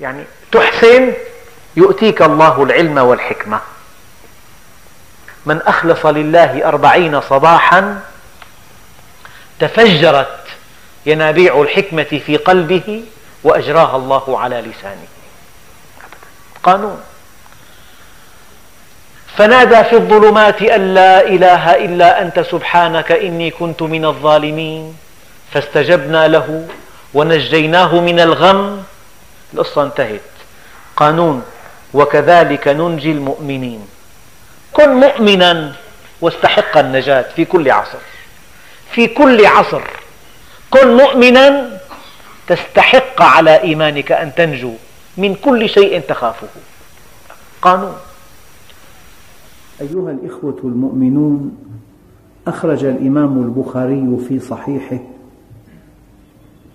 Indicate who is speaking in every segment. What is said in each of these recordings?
Speaker 1: يعني تحسن يؤتيك الله العلم والحكمة. من أخلص لله أربعين صباحا تفجرت ينابيع الحكمة في قلبه وأجراها الله على لسانه. قانون. فنادى في الظلمات أن لا إله إلا أنت سبحانك إني كنت من الظالمين. فاستجبنا له ونجيناه من الغم. القصة انتهت. قانون وكذلك ننجي المؤمنين. كن مؤمنا واستحق النجاة في كل عصر. في كل عصر. كن مؤمنا تستحق على إيمانك أن تنجو من كل شيء تخافه. قانون.
Speaker 2: أيها الإخوة المؤمنون أخرج الإمام البخاري في صحيحه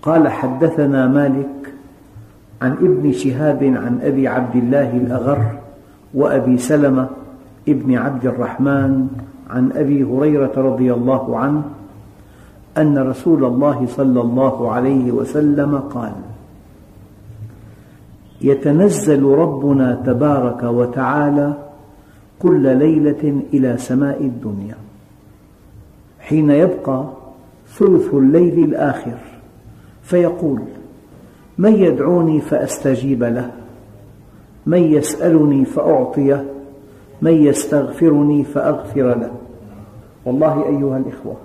Speaker 2: قال حدثنا مالك عن ابن شهاب عن أبي عبد الله الأغر وأبي سلمة ابن عبد الرحمن عن أبي هريرة رضي الله عنه أن رسول الله صلى الله عليه وسلم قال يتنزل ربنا تبارك وتعالى كل ليلة إلى سماء الدنيا حين يبقى ثلث الليل الآخر فيقول من يدعوني فأستجيب له. من يسألني فأعطيه. من يستغفرني فأغفر له. والله أيها الإخوة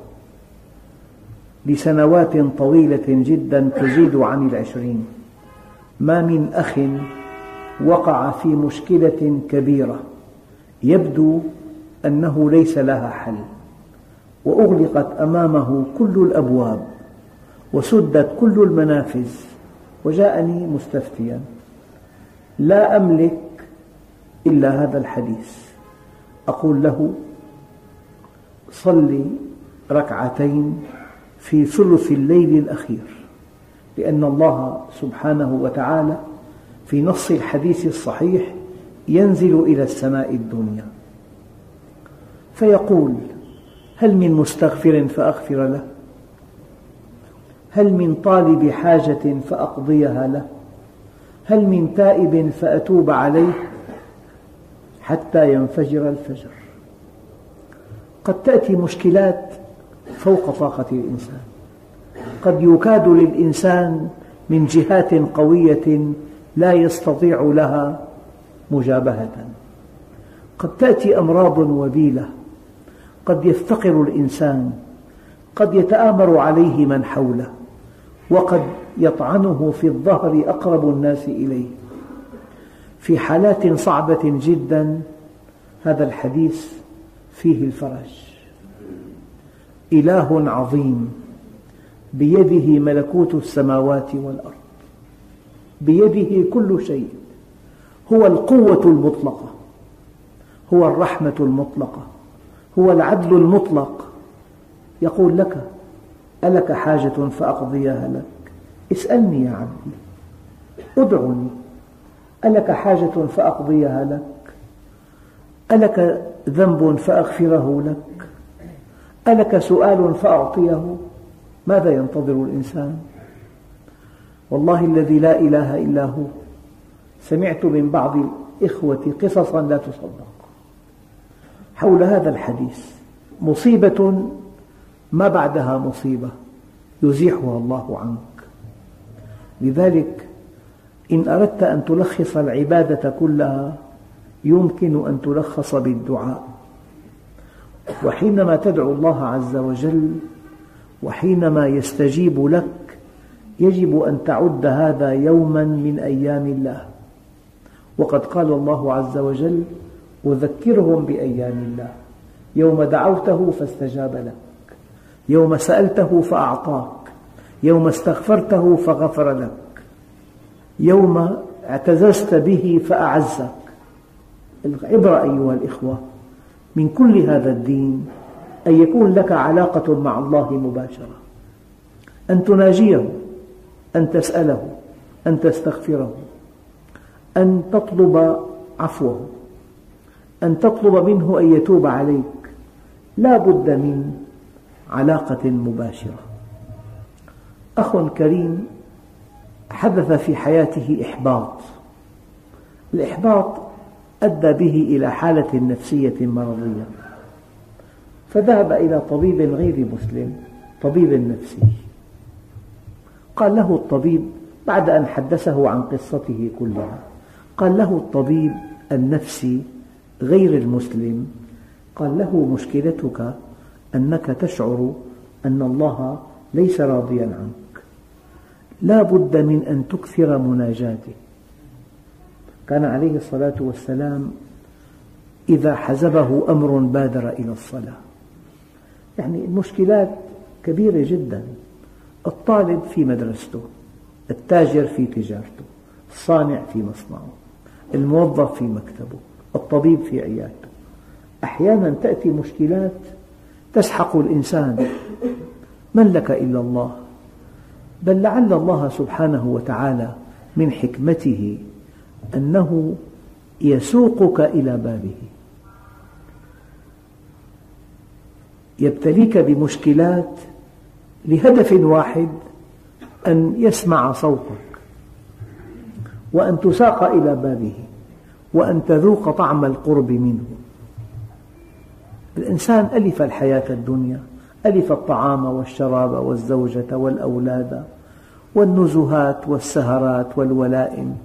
Speaker 2: لسنوات طويلة جدا تزيد عن العشرين ما من أخ وقع في مشكلة كبيرة يبدو أنه ليس لها حل وأغلقت أمامه كل الأبواب وسدت كل المنافذ وجاءني مستفتيا. لا أملك إلا هذا الحديث. أقول له صل ركعتين في ثلث الليل الأخير لأن الله سبحانه وتعالى في نص الحديث الصحيح ينزل إلى السماء الدنيا. فيقول هل من مستغفر فأغفر له؟ هل من طالب حاجة فأقضيها له؟ هل من تائب فأتوب عليه حتى ينفجر الفجر؟ قد تأتي مشكلات فوق طاقة الإنسان. قد يكاد للإنسان من جهات قوية لا يستطيع لها مجابهة. قد تأتي أمراض وبيلة. قد يفتقر الإنسان. قد يتآمر عليه من حوله. وقد يطعنه في الظهر أقرب الناس إليه. في حالات صعبة جدا هذا الحديث فيه الفرج. إله عظيم بيده ملكوت السماوات والأرض. بيده كل شيء. هو القوة المطلقة. هو الرحمة المطلقة. هو العدل المطلق. يقول لك ألك حاجة فأقضيها لك. اسألني يا عبدي أدعني. ألك حاجة فأقضيها لك. ألك ذنب فأغفره لك. ألك سؤال فأعطيه. ماذا ينتظر الإنسان؟ والله الذي لا إله إلا هو. سمعت من بعض الإخوة قصصا لا تصدق. حول هذا الحديث مصيبة ما بعدها مصيبة يزيحها الله عنك. لذلك إن أردت أن تلخص العبادة كلها يمكن أن تلخص بالدعاء. وحينما تدعو الله عز وجل وحينما يستجيب لك يجب أن تعد هذا يوما من أيام الله. وقد قال الله عز وجل وذكرهم بأيام الله. يوم دعوته فاستجاب لك. يوم سألته فأعطاك يوم استغفرته فغفر لك يوم اعتززت به فأعزك. العبرة أيها الإخوة من كل هذا الدين أن يكون لك علاقة مع الله مباشرة أن تناجيه أن تسأله أن تستغفره أن تطلب عفوه أن تطلب منه أن يتوب عليك. لا بد من علاقة مباشرة. أخ كريم حدث في حياته إحباط. الإحباط أدى به إلى حالة نفسية مرضية. فذهب إلى طبيب غير مسلم طبيب نفسي. قال له الطبيب بعد أن حدثه عن قصته كلها قال له الطبيب النفسي غير المسلم قال له مشكلتك أنك تشعر أن الله ليس راضيا عنك. لا بد من أن تكثر مناجاته. كان عليه الصلاة والسلام إذا حزبه أمر بادر إلى الصلاة. يعني المشكلات كبيرة جدا. الطالب في مدرسته التاجر في تجارته الصانع في مصنعه الموظف في مكتبه الطبيب في عيادته. أحيانا تأتي مشكلات تسحق الإنسان. من لك إلا الله؟ بل لعل الله سبحانه وتعالى من حكمته أنه يسوقك إلى بابه. يبتليك بمشكلات لهدف واحد أن يسمع صوتك وأن تساق إلى بابه وأن تذوق طعم القرب منه. الإنسان ألف الحياة الدنيا ألف الطعام والشراب والزوجة والأولاد والنزهات والسهرات والولائم.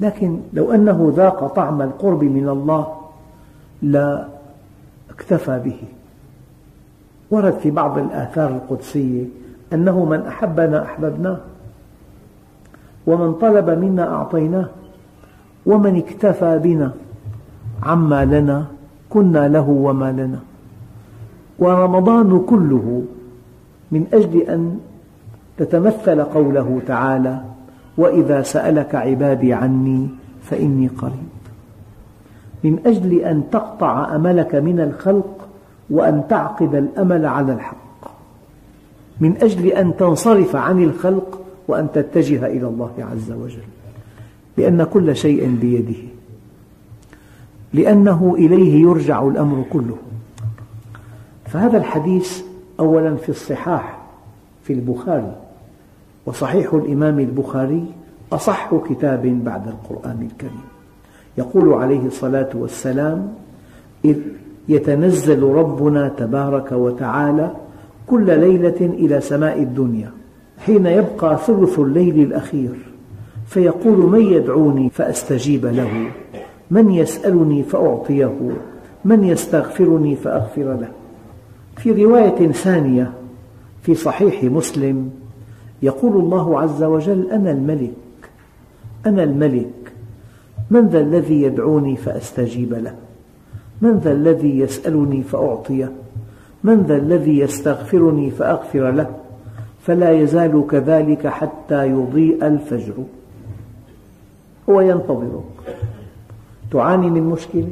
Speaker 2: لكن لو أنه ذاق طعم القرب من الله لا اكتفى به. ورد في بعض الآثار القدسية أنه من أحبنا أحببناه ومن طلب منا أعطيناه ومن اكتفى بنا عما لنا كنا له وما لنا. ورمضان كله من أجل أن تتمثل قوله تعالى وإذا سألك عبادي عني فإني قريب. من أجل أن تقطع أملك من الخلق وأن تعقد الأمل على الحق. من أجل أن تنصرف عن الخلق وأن تتجه إلى الله عز وجل. لأن كل شيء بيده. لأنه إليه يرجع الأمر كله. فهذا الحديث أولا في الصحاح في البخاري وصحيح الإمام البخاري أصح كتاب بعد القرآن الكريم. يقول عليه الصلاة والسلام إذ يتنزل ربنا تبارك وتعالى كل ليلة إلى سماء الدنيا حين يبقى ثلث الليل الأخير فيقول من يدعوني فأستجيب له؟ من يسألني فأعطيه من يستغفرني فأغفر له. في رواية ثانية في صحيح مسلم يقول الله عز وجل أنا الملك أنا الملك. من ذا الذي يدعوني فأستجيب له؟ من ذا الذي يسألني فأعطيه؟ من ذا الذي يستغفرني فأغفر له؟ فلا يزال كذلك حتى يضيء الفجر. هو ينتظرك. تعاني من مشكلة؟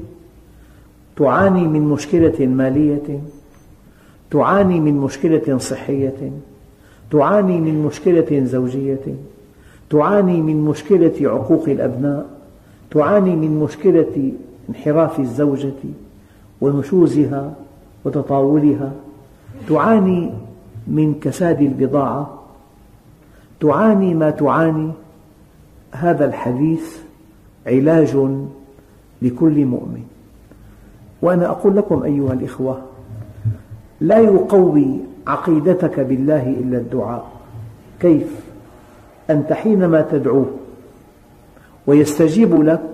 Speaker 2: تعاني من مشكلة مالية؟ تعاني من مشكلة صحية؟ تعاني من مشكلة زوجية؟ تعاني من مشكلة عقوق الأبناء؟ تعاني من مشكلة انحراف الزوجة ونشوزها وتطاولها؟ تعاني من كساد البضاعة؟ تعاني ما تعاني؟ هذا الحديث علاج لكل مؤمن. وأنا أقول لكم أيها الإخوة لا يقوي عقيدتك بالله إلا الدعاء. كيف؟ أنت حينما تدعوه ويستجيب لك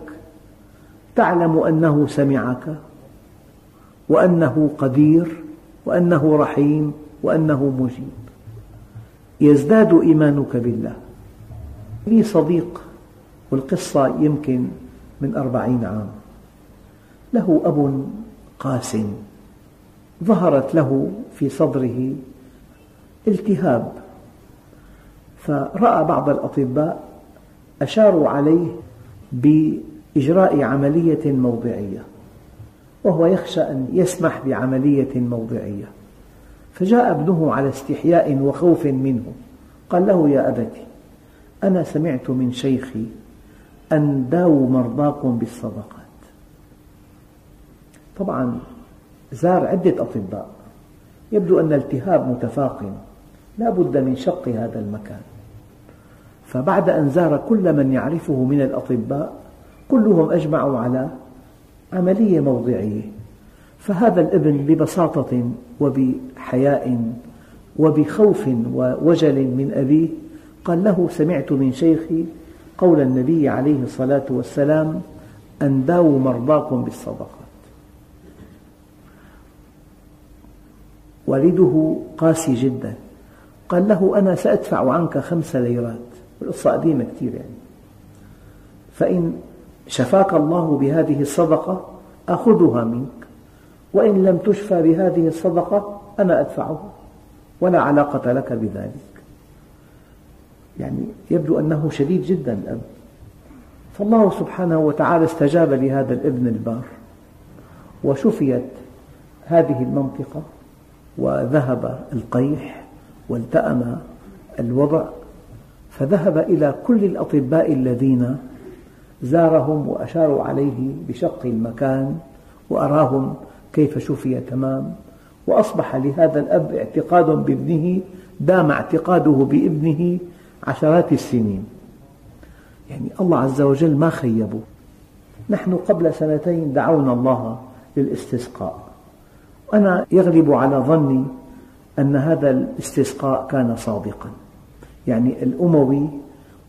Speaker 2: تعلم أنه سمعك وأنه قدير وأنه رحيم وأنه مجيب. يزداد إيمانك بالله. لي صديق والقصة يمكن من أربعين عام. له أب قاس ظهرت له في صدره التهاب. فرأى بعض الأطباء أشاروا عليه بإجراء عملية موضعية وهو يخشى أن يسمح بعملية موضعية. فجاء ابنه على استحياء وخوف منه قال له يا أبت أنا سمعت من شيخي أن داووا مرضاكم بالصدقات. طبعا زار عدة أطباء يبدو أن الالتهاب متفاقم لا بد من شق هذا المكان. فبعد أن زار كل من يعرفه من الأطباء كلهم أجمعوا على عملية موضعية. فهذا الابن ببساطة وبحياء وبخوف ووجل من أبيه قال له سمعت من شيخي قول النبي عليه الصلاة والسلام أن داووا مرضاكم بالصدقات. والده قاسي جدا. قال له أنا سأدفع عنك خمس ليرات. القصة قديمة كثير يعني. فإن شفاك الله بهذه الصدقة أخذها منك. وإن لم تشفى بهذه الصدقة أنا أدفعها ولا علاقة لك بذلك. يعني يبدو أنه شديد جدا الأب. فالله سبحانه وتعالى استجاب لهذا الابن البار وشفيت هذه المنطقة وذهب القيح والتأم الوضع فذهب إلى كل الأطباء الذين زارهم وأشاروا عليه بشق المكان وأراهم كيف شفي تمام وأصبح لهذا الأب اعتقاد بابنه دام اعتقاده بابنه عشرات السنين. يعني الله عز وجل ما خيبه. نحن قبل سنتين دعونا الله للاستسقاء. أنا يغلب على ظني أن هذا الاستسقاء كان صادقا. يعني الأموي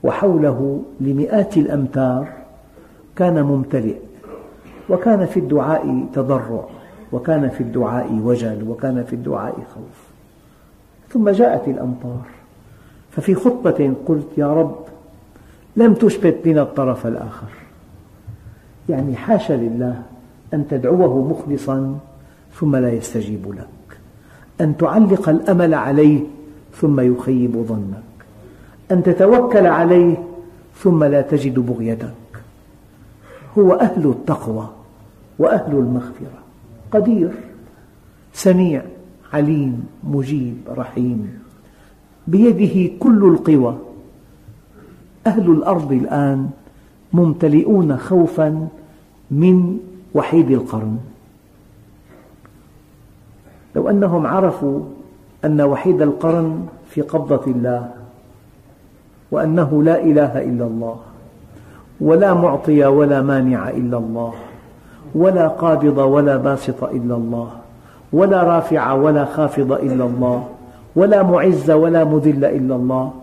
Speaker 2: وحوله لمئات الأمتار كان ممتلئ. وكان في الدعاء تضرع وكان في الدعاء وجل وكان في الدعاء خوف. ثم جاءت الأمطار. ففي خطبة قلت يا رب لم تشبت بنا الطرف الآخر. يعني حاشا لله أن تدعوه مخلصا ثم لا يستجيب لك. أن تعلق الأمل عليه ثم يخيب ظنك. أن تتوكل عليه ثم لا تجد بغيتك. هو أهل التقوى وأهل المغفرة. قدير سميع عليم مجيب رحيم. بيده كل القوى. أهل الأرض الآن ممتلئون خوفا من وحيد القرن. لو أنهم عرفوا أن وحيد القرن في قبضة الله وأنه لا إله إلا الله ولا معطي ولا مانع إلا الله ولا قابض ولا باسط إلا الله ولا رافع ولا خافض إلا الله ولا معز ولا مذل إلا الله.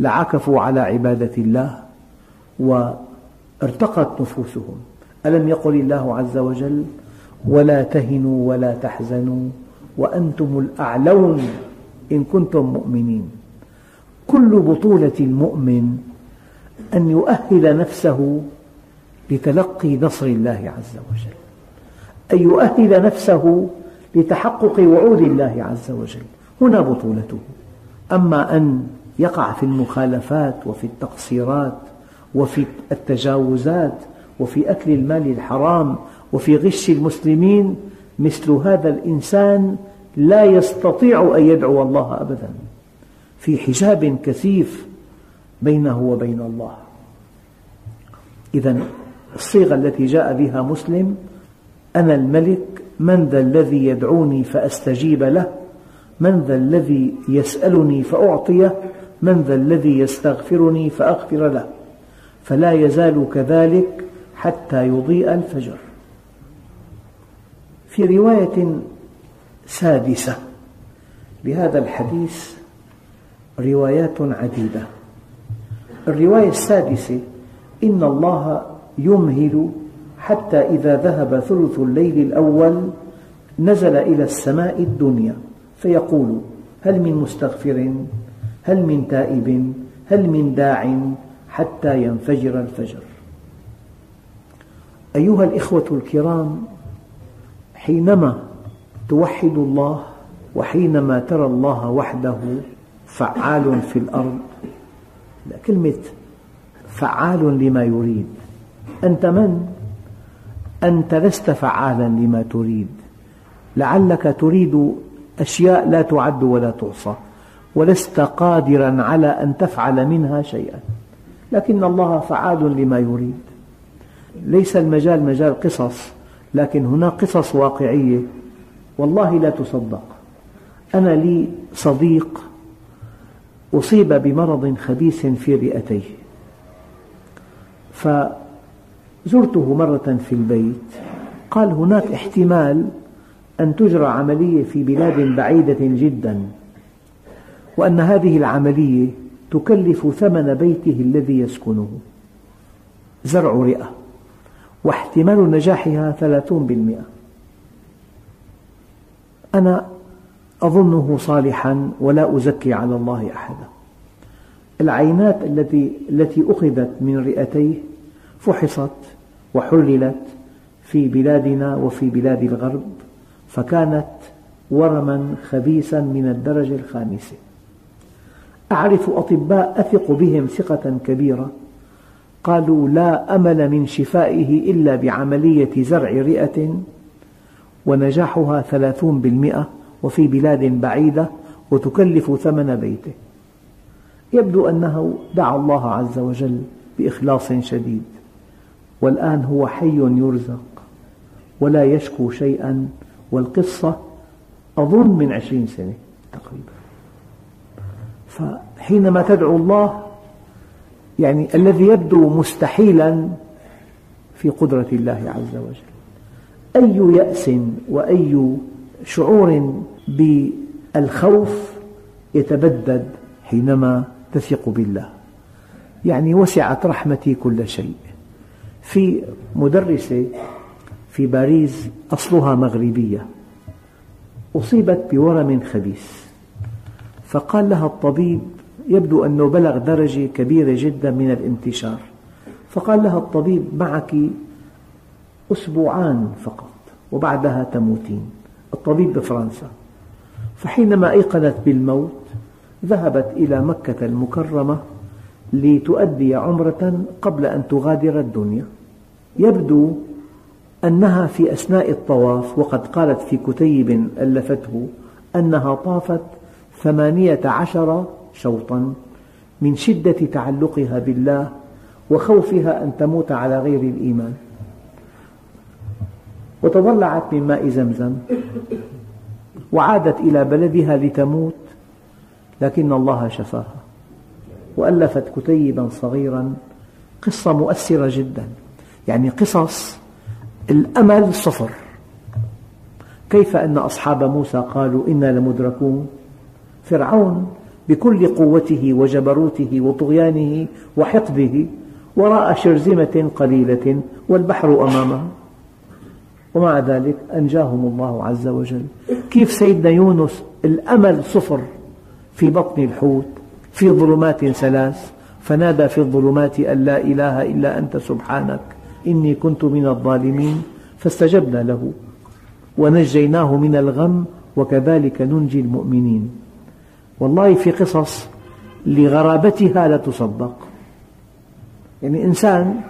Speaker 2: لعكفوا على عبادة الله وارتقت نفوسهم. ألم يقل الله عز وجل ولا تهنوا ولا تحزنوا وأنتم الأعلون إن كنتم مؤمنين. كل بطولة المؤمن أن يؤهل نفسه لتلقي نصر الله عز وجل. أن يؤهل نفسه لتحقق وعود الله عز وجل. هنا بطولته. أما أن يقع في المخالفات وفي التقصيرات وفي التجاوزات وفي أكل المال الحرام وفي غش المسلمين مثل هذا الإنسان لا يستطيع أن يدعو الله أبدا. في حجاب كثيف بينه وبين الله. إذا الصيغة التي جاء بها مسلم أنا الملك من ذا الذي يدعوني فأستجيب له؟ من ذا الذي يسألني فأعطيه من ذا الذي يستغفرني فأغفر له. فلا يزال كذلك حتى يضيء الفجر. في رواية سادسة لهذا الحديث روايات عديدة. الرواية السادسة إن الله يمهل حتى إذا ذهب ثلث الليل الأول نزل إلى السماء الدنيا. فيقول هل من مستغفر؟ هل من تائب؟ هل من داع حتى ينفجر الفجر؟ أيها الإخوة الكرام حينما توحد الله وحينما ترى الله وحده فعال في الأرض كلمة فعال لما يريد. أنت من؟ أنت لست فعالا لما تريد. لعلك تريد أشياء لا تعد ولا تحصى ولست قادرا على أن تفعل منها شيئا. لكن الله فعال لما يريد. ليس المجال مجال قصص لكن هناك قصص واقعية. والله لا تصدق. أنا لي صديق أصيب بمرض خبيث في رئتيه. فزرته مرة في البيت. قال هناك احتمال أن تجرى عملية في بلاد بعيدة جدا وأن هذه العملية تكلف ثمن بيته الذي يسكنه. زرع رئة واحتمال نجاحها ثلاثون بالمئة. أنا أظنه صالحا ولا أزكي على الله أحدا. العينات التي التي أخذت من رئتيه فحصت وحللت في بلادنا وفي بلاد الغرب. فكانت ورما خبيثا من الدرجة الخامسة أعرف أطباء أثق بهم ثقة كبيرة. قالوا لا أمل من شفائه إلا بعملية زرع رئة ونجاحها ثلاثون بالمئة وفي بلاد بعيدة وتكلف ثمن بيته. يبدو أنه دعا الله عز وجل بإخلاص شديد. والآن هو حي يرزق ولا يشكو شيئا والقصة أظن من عشرين سنة تقريبا. فحينما تدعو الله يعني الذي يبدو مستحيلا في قدرة الله عز وجل أي يأس وأي شعور بالخوف يتبدد حينما تثق بالله. يعني وسعت رحمتي كل شيء. في مدرسة في باريس أصلها مغربية. أصيبت بورم خبيث. فقال لها الطبيب يبدو أنه بلغ درجة كبيرة جدا من الانتشار. فقال لها الطبيب معك أسبوعان فقط وبعدها تموتين. الطبيب بفرنسا فحينما أيقنت بالموت ذهبت إلى مكة المكرمة لتؤدي عمرة قبل أن تغادر الدنيا. يبدو أنها في أثناء الطواف وقد قالت في كتيب ألفته أنها طافت ثمانية عشر شوطا من شدة تعلقها بالله وخوفها أن تموت على غير الإيمان. وتضلعت من ماء زمزم وعادت إلى بلدها لتموت لكن الله شفاها. وألفت كتيبا صغيرا قصة مؤثرة جدا. يعني قصص الأمل صفر. كيف أن أصحاب موسى قالوا إنا لمدركون؟ فرعون بكل قوته وجبروته وطغيانه وحقده وراء شرذمة قليلة والبحر أمامه. ومع ذلك أنجاهم الله عز وجل. كيف سيدنا يونس؟ الأمل صفر في بطن الحوت في ظلمات ثلاث فنادى في الظلمات أن لا إله إلا أنت سبحانك. إني كنت من الظالمين فاستجبنا له ونجيناه من الغم وكذلك ننجي المؤمنين. والله في قصص لغرابتها لا تصدق. يعني إنسان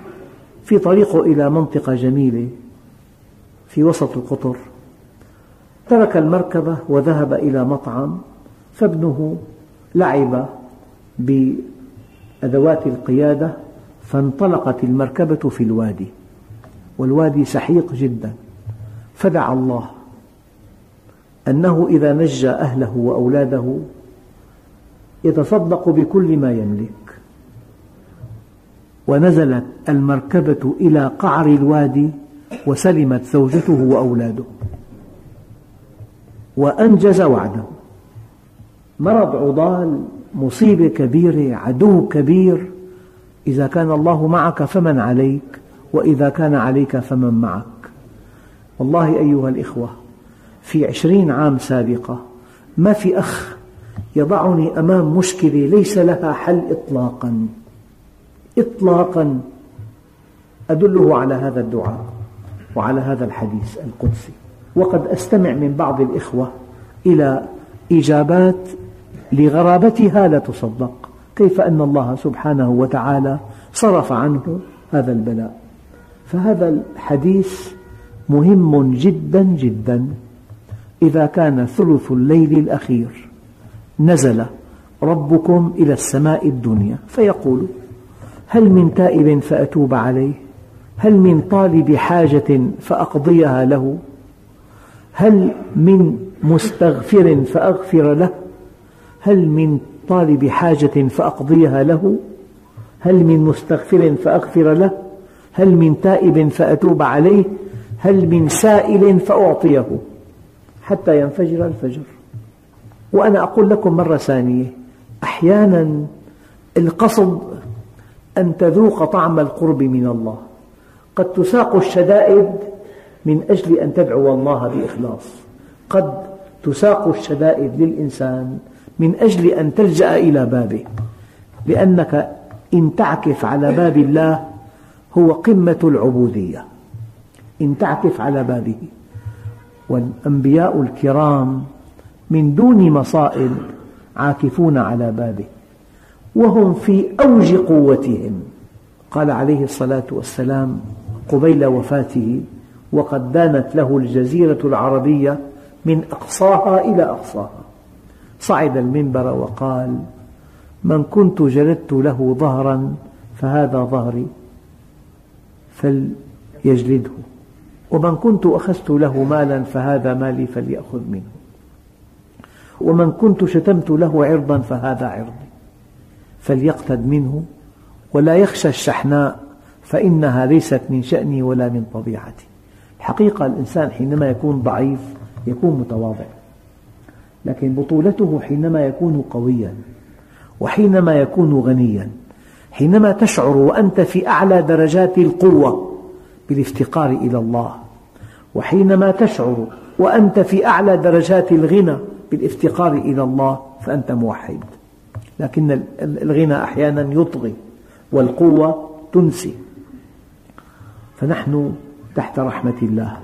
Speaker 2: في طريقه إلى منطقة جميلة في وسط القطر ترك المركبة وذهب إلى مطعم فابنه لعب بأدوات القيادة فانطلقت المركبة في الوادي والوادي سحيق جدا. فدعا الله أنه إذا نجى أهله وأولاده يتصدق بكل ما يملك. ونزلت المركبة إلى قعر الوادي وسلمت زوجته وأولاده. وأنجز وعده. مرض عضال مصيبة كبيرة عدو كبير إذا كان الله معك فمن عليك وإذا كان عليك فمن معك. والله أيها الإخوة في عشرين عام سابقة ما في أخ يضعني أمام مشكلة ليس لها حل إطلاقا. إطلاقا. أدله على هذا الدعاء وعلى هذا الحديث القدسي. وقد أستمع من بعض الإخوة إلى إجابات لغرابتها لا تصدق. كيف أن الله سبحانه وتعالى صرف عنه هذا البلاء؟ فهذا الحديث مهم جدا جدا. إذا كان ثلث الليل الأخير نزل ربكم إلى السماء الدنيا فيقول هل من تائب فأتوب عليه؟ هل من طالب حاجة فأقضيها له؟ هل من مستغفر فأغفر له؟ هل من طالب حاجة فأقضيها له؟ هل من مستغفر فأغفر له؟ هل من تائب فأتوب عليه؟ هل من سائل فأعطيه؟ حتى ينفجر الفجر. وأنا أقول لكم مرة ثانية أحيانا القصد أن تذوق طعم القرب من الله. قد تساق الشدائد من أجل أن تدعو الله بإخلاص. قد تساق الشدائد للإنسان من أجل أن تلجأ إلى بابه لأنك إن تعكف على باب الله هو قمة العبودية. إن تعكف على بابه. والأنبياء الكرام من دون مصائب عاكفون على بابه. وهم في أوج قوتهم. قال عليه الصلاة والسلام قبيل وفاته وقد دانت له الجزيرة العربية من أقصاها إلى أقصاها. صعد المنبر وقال من كنت جلدت له ظهرا فهذا ظهري فليجلده. ومن كنت أخذت له مالا فهذا مالي فليأخذ منه. ومن كنت شتمت له عرضا فهذا عرضي فليقتد منه. ولا يخشى الشحناء فإنها ليست من شأني ولا من طبيعتي. الحقيقة الإنسان حينما يكون ضعيف يكون متواضع. لكن بطولته حينما يكون قويا وحينما يكون غنيا حينما تشعر وأنت في أعلى درجات القوة بالافتقار إلى الله وحينما تشعر وأنت في أعلى درجات الغنى بالافتقار إلى الله فأنت موحد. لكن الغنى أحيانا يطغي والقوة تنسي. فنحن تحت رحمة الله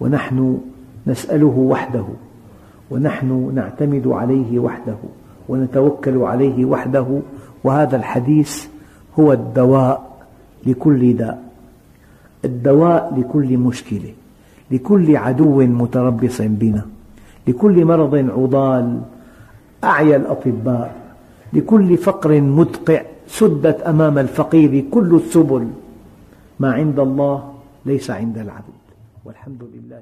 Speaker 2: ونحن نسأله وحده ونحن نعتمد عليه وحده ونتوكل عليه وحده. وهذا الحديث هو الدواء لكل داء. الدواء لكل مشكلة لكل عدو متربص بنا لكل مرض عضال أعيا الأطباء لكل فقر مدقع سدت أمام الفقير كل السبل. ما عند الله ليس عند العبد. والحمد لله